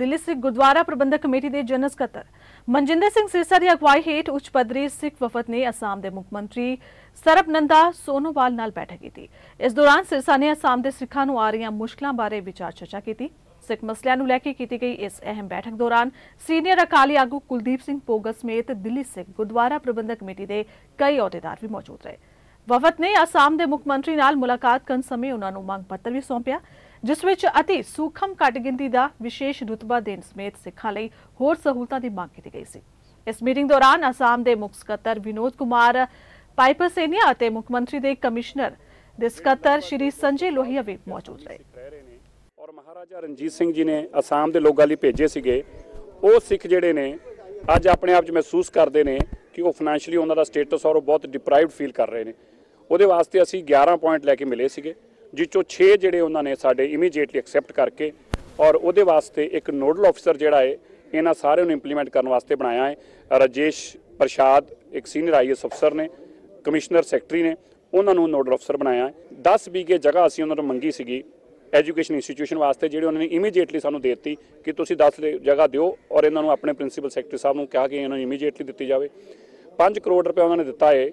Delhi Sikh Gurdwara Prabandhak committee ਦੇ general ਸਕੱਤਰ ਮਨਜਿੰਦਰ ਸਿੰਘ ਸਿਰਸਾ ਦੀ ਅਗਵਾਈ ਹੇਠ ਉੱਚ ਪੱਧਰੀ ਸਿੱਖ ਵਫਦ ਨੇ ਅਸਾਮ ਦੇ ਮੁੱਖ ਮੰਤਰੀ ਸਰਬਨੰਦਾ ਸੋਨੋਵਾਲ ਨਾਲ ਬੈਠਕ ਕੀਤੀ। ਇਸ ਦੌਰਾਨ ਸਿਰਸਾ ਨੇ ਅਸਾਮ ਦੇ ਸਿੱਖਾਂ ਨੂੰ ਆ ਰਹੀਆਂ ਮੁਸ਼ਕਲਾਂ ਬਾਰੇ ਵਿਚਾਰ ਚਰਚਾ ਕੀਤੀ। ਸਿੱਖ ਮਸਲਿਆਂ ਨੂੰ ਲੈ ਕੇ ਕੀਤੀ ਗਈ ਇਸ ਅਹਿਮ ਬੈਠਕ ਦੌਰਾਨ ਸੀਨੀਅਰ ਅਕਾਲੀ ਆਗੂ ਕੁਲਦੀਪ ਸਿੰਘ ਪੋਗਲ ਸਮੇਤ ਦਿੱਲੀ ਸਿੱਖ ਗੁਰਦੁਆਰਾ ਪ੍ਰਬੰਧਕ ਕਮੇਟੀ ਦੇ ਕਈ ਅਹੁਦੇਦਾਰ ਵੀ ਮੌਜੂਦ ਰਹੇ। ਵਫਦ ਨੇ ਅਸਾਮ ਦੇ ਮੁੱਖ ਮੰਤਰੀ ਨਾਲ ਮੁਲਾਕਾਤ ਕਰਨ ਸਮੇਂ ਉਹਨਾਂ ਨੂੰ ਮੰਗ ਪੱਤਰ ਵੀ ਸੌਂਪਿਆ, ਜਿਸ ਵਿੱਚ ਅਤੀ ਸੂਖਮ ਘੱਟ ਗਿਣਤੀ ਦਾ ਵਿਸ਼ੇਸ਼ ਰੁਤਬਾ ਦੇਣ ਸਮੇਤ ਸਿੱਖਾਂ ਲਈ ਹੋਰ ਸਹੂਲਤਾਂ ਦੀ ਮੰਗ ਕੀਤੀ ਗਈ ਸੀ। ਇਸ ਮੀਟਿੰਗ ਦੌਰਾਨ ਅਸਾਮ ਦੇ ਮੁੱਖ ਸਕੱਤਰ ਵਿਨੋਦ ਕੁਮਾਰ ਪਾਈਪਰਸੇਨੀਆ ਅਤੇ ਮੁੱਖ ਮੰਤਰੀ ਦੇ ਕਮਿਸ਼ਨਰ ਦੇ ਸਕੱਤਰ ਸ਼੍ਰੀ ਸੰਜੇ ਲੋਹੀਆ ਵੀ ਮੌਜੂਦ ਰਹੇ। ਔਰ ਮਹਾਰਾਜਾ ਰਣਜੀਤ ਸਿੰਘ ਜੀ ਨੇ ਅਸਾਮ ਦੇ ਲੋਕਾਂ ਲਈ ਭੇਜੇ ਸੀਗੇ। ਉਹ ਸਿੱਖ ਜਿਹੜੇ ਨੇ, ਅੱਜ ਆਪਣੇ ਆਪ 'ਚ ਮਹਿਸੂਸ ਕਰਦੇ ਨੇ ਕਿ ਉਹ ਫਾਈਨੈਂਸ਼ੀਅਲੀ ਉਹਨਾਂ ਦਾ ਸਟੇਟਸ ਔਰ ਉਹ ਬਹੁਤ ਡਿਪਰਾਈਵਡ ਫੀਲ ਕਰ ਰਹੇ ਨੇ। ਉਹਦੇ ਵਾਸਤੇ ਅਸੀਂ 11 ਪੁਆਇੰਟ ਲੈ ਕੇ ਮਿਲੇ ਸੀਗੇ ਜਿਸ ਚੋਂ 6 ਜਿਹੜੇ ਉਹਨਾਂ ਨੇ ਸਾਡੇ ਇਮੀਡੀਏਟਲੀ ਐਕਸੈਪਟ ਕਰਕੇ ਔਰ ਉਹਦੇ ਵਾਸਤੇ ਇੱਕ ਨੋਡਲ ਆਫੀਸਰ ਜਿਹੜਾ ਹੈ, ਇਹਨਾਂ ਸਾਰਿਆਂ ਨੂੰ ਇੰਪਲੀਮੈਂਟ ਕਰਨ ਵਾਸਤੇ ਬਣਾਇਆ ਹੈ। ਰਾਜੇਸ਼ ਪ੍ਰਸ਼ਾਦ, ਇੱਕ ਸੀਨੀਅਰ ਆਈਐਸ ਅਫਸਰ ਨੇ ਕਮਿਸ਼ਨਰ ਸੈਕਟਰੀ ਨੇ, ਉਹਨਾਂ ਨੂੰ ਨੋਡਲ ਅਫਸਰ ਬਣਾਇਆ ਹੈ। 10 ਬੀਗੇ ਜਗ੍ਹਾ ਅਸੀਂ ਉਹਨਾਂ ਤੋਂ ਮੰਗੀ ਸੀਗੀ ਐਜੂਕੇਸ਼ਨ ਇੰਸਟੀਟਿਊਸ਼ਨ ਵਾਸਤੇ, ਜਿਹੜੇ ਉਹਨਾਂ ਨੇ ਇਮੀਡੀਏਟਲੀ ਸਾਨੂੰ ਦੇ ਦਿੱਤੀ ਕਿ ਤੁਸੀਂ 10 ਦੇ ਜਗ੍ਹਾ ਦਿਓ ਔਰ ਇਹਨਾਂ ਨੂੰ ਆਪਣੇ ਪ੍ਰਿੰਸੀਪਲ ਸੈਕਟਰੀ ਸਾਹਿਬ ਨੂੰ ਕਿਹਾ ਕਿ ਇਹਨਾਂ ਨੂੰ ਇਮੀਡੀਏਟਲੀ ਦਿੱਤੀ ਜਾਵੇ। 5 ਕਰੋੜ ਰੁਪਏ ਉਹਨਾਂ ਨੇ ਦਿੱਤਾ ਹੈ।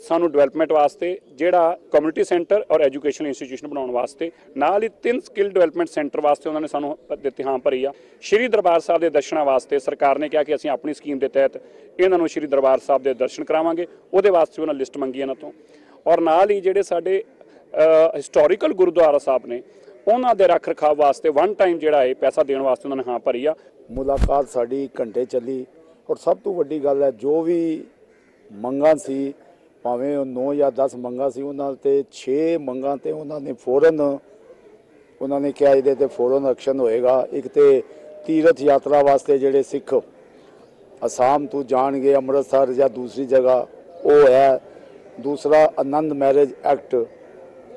ਸਾਨੂੰ ਡਿਵੈਲਪਮੈਂਟ ਵਾਸਤੇ, ਜਿਹੜਾ ਕਮਿਊਨਿਟੀ ਸੈਂਟਰ ਔਰ ਐਜੂਕੇਸ਼ਨ ਇੰਸਟੀਟਿਊਸ਼ਨ ਬਣਾਉਣ ਵਾਸਤੇ, ਨਾਲ ਹੀ ਤਿੰਨ ਸਕਿੱਲ ਡਿਵੈਲਪਮੈਂਟ ਸੈਂਟਰ ਵਾਸਤੇ ਉਹਨਾਂ ਨੇ ਸਾਨੂੰ ਦਿੱਤੀ, ਹਾਂ, ਭਰੀ ਆ। ਸ਼੍ਰੀ ਦਰਬਾਰ ਸਾਹਿਬ ਦੇ ਦਰਸ਼ਨਾਂ ਵਾਸਤੇ ਸਰਕਾਰ ਨੇ ਕਿਹਾ ਕਿ ਅਸੀਂ ਆਪਣੀ ਸਕੀਮ ਦੇ ਤਹਿਤ ਇਹਨਾਂ ਨੂੰ ਸ਼੍ਰੀ ਦਰਬਾਰ ਸਾਹਿਬ ਦੇ ਦਰਸ਼ਨ ਕਰਾਵਾਂਗੇ। ਉਹਦੇ ਵਾਸਤੇ ਉਹਨਾਂ ਲਿਸਟ ਮੰਗੀ ਇਹਨਾਂ ਤੋਂ। ਔਰ ਨਾਲ ਹੀ ਜਿਹੜੇ ਸਾਡੇ ਹਿਸਟੋਰੀਕਲ ਗੁਰਦੁਆਰਾ ਸਾਹਿਬ ਨੇ, ਉਹਨਾਂ ਦੇ ਰੱਖ ਰਖਾਵ ਵਾਸਤੇ ਵਨ ਟਾਈਮ ਜਿਹੜਾ ਹੈ ਪੈਸਾ ਦੇਣ ਵਾਸਤੇ ਉਹਨਾਂ ਨੇ, ਹਾਂ, ਭਰੀ ਆ। ਮੁਲਾਕਾਤ ਸਾਡੀ ਘੰਟੇ ਚੱਲੀ। ਔਰ ਸਭ ਤੋਂ ਵੱਡੀ ਗੱਲ ਹੈ, ਜੋ ਵੀ ਮੰਗਾਂ ਸੀ ਭਾਵੇਂ ਉਹ 9 ਜਾਂ 10 ਮੰਗਾਂ ਸੀ ਉਹਨਾਂ ਤੇ 6 ਮੰਗਾਂ ਤੇ ਉਹਨਾਂ ਨੇ ਫੌਰਨ, ਉਹਨਾਂ ਨੇ ਕਿਹਾ ਇਹਦੇ ਤੇ ਫੌਰਨ ਐਕਸ਼ਨ ਹੋਏਗਾ। ਇੱਕ ਤੇ ਤੀਰਥ ਯਾਤਰਾ ਵਾਸਤੇ ਜਿਹੜੇ ਸਿੱਖ ਅਸਾਮ ਤੋਂ ਜਾਣਗੇ, ਅੰਮ੍ਰਿਤਸਰ ਜਾਂ ਦੂਸਰੀ ਜਗ੍ਹਾ, ਉਹ ਹੈ ਦੂਸਰਾ ਆਨੰਦ ਮੈਰਿਜ ਐਕਟ।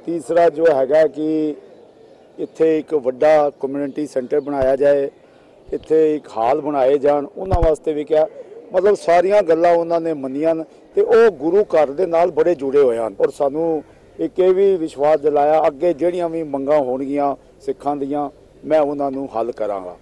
ਤੀਸਰਾ ਜੋ ਹੈਗਾ ਕਿ ਇੱਥੇ ਇੱਕ ਵੱਡਾ ਕਮਿਊਨਿਟੀ ਸੈਂਟਰ ਬਣਾਇਆ ਜਾਏ, ਇੱਥੇ ਇੱਕ ਹਾਲ ਬਣਾਏ ਜਾਣ, ਉਹਨਾਂ ਵਾਸਤੇ ਵੀ ਕਿਹਾ ਮਤਲਬ ਸਾਰੀਆਂ ਗੱਲਾਂ ਉਹਨਾਂ ਨੇ ਮੰਨੀਆਂ ਨੇ ਤੇ ਉਹ ਗੁਰੂ ਘਰ ਦੇ ਨਾਲ ਬੜੇ ਜੁੜੇ ਹੋਏ ਹਨ। ਔਰ ਸਾਨੂੰ ਇੱਕ ਇਹ ਵੀ ਵਿਸ਼ਵਾਸ ਦਿਲਾਇਆ, ਅੱਗੇ ਜਿਹੜੀਆਂ ਵੀ ਮੰਗਾਂ ਹੋਣਗੀਆਂ ਸਿੱਖਾਂ ਦੀਆਂ, ਮੈਂ ਉਹਨਾਂ ਨੂੰ ਹੱਲ ਕਰਾਂਗਾ।